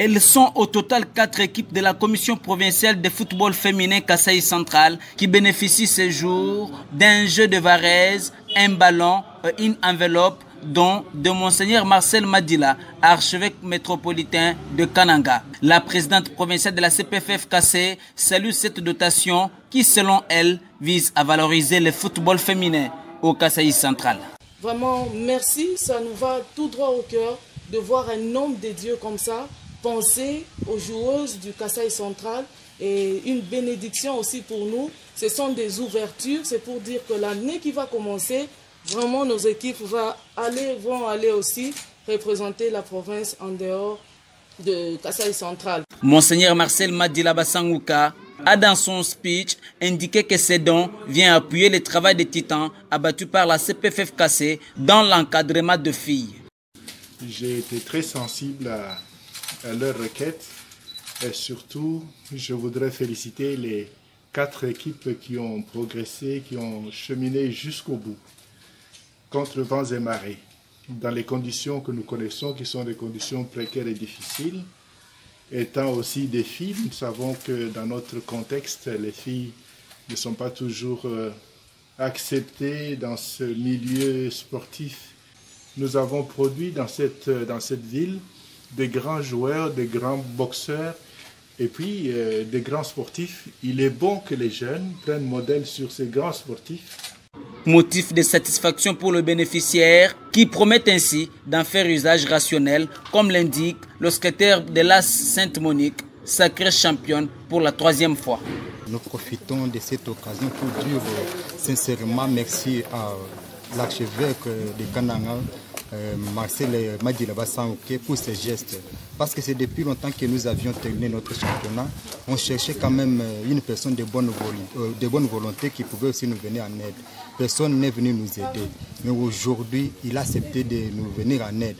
Elles sont au total quatre équipes de la Commission provinciale de football féminin Kasaï Central qui bénéficient ce jour d'un jeu de varèse, un ballon et une enveloppe dont de Monseigneur Marcel Madila, archevêque métropolitain de Kananga. La présidente provinciale de la CPFF KC salue cette dotation qui, selon elle, vise à valoriser le football féminin au Kasaï Central. Vraiment, merci, ça nous va tout droit au cœur de voir un homme de Dieu comme ça penser aux joueuses du Kasaï Central et une bénédiction aussi pour nous. Ce sont des ouvertures, c'est pour dire que l'année qui va commencer, vraiment nos équipes vont aller, vont aller aussi représenter la province en dehors de Kasaï Central. Monseigneur Marcel Madila Bassangouka a dans son speech indiqué que ces dons viennent appuyer le travail des titans abattus par la CPFFKC dans l'encadrement de filles. J'ai été très sensible à, à leurs requêtes et surtout je voudrais féliciter les quatre équipes qui ont progressé, qui ont cheminé jusqu'au bout contre vents et marées dans les conditions que nous connaissons qui sont des conditions précaires et difficiles étant aussi des filles, nous savons que dans notre contexte, les filles ne sont pas toujours euh, acceptées dans ce milieu sportif. Nous avons produit dans cette, dans cette ville des grands joueurs, des grands boxeurs et puis euh, des grands sportifs. Il est bon que les jeunes prennent modèle sur ces grands sportifs Motif de satisfaction pour le bénéficiaire qui promet ainsi d'en faire usage rationnel, comme l'indique le secrétaire de la Sainte-Monique, sacrée championne pour la troisième fois. Nous profitons de cette occasion pour dire sincèrement merci à l'archevêque de Kananga, euh, Marcel Madilaba pour ces gestes. Parce que c'est depuis longtemps que nous avions terminé notre championnat. On cherchait quand même une personne de bonne, volonté, de bonne volonté qui pouvait aussi nous venir en aide. Personne n'est venu nous aider. Mais aujourd'hui, il a accepté de nous venir en aide.